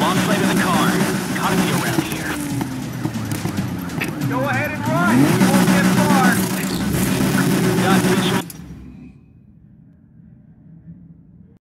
Lost sight of the car. Gotta be around here. Go ahead and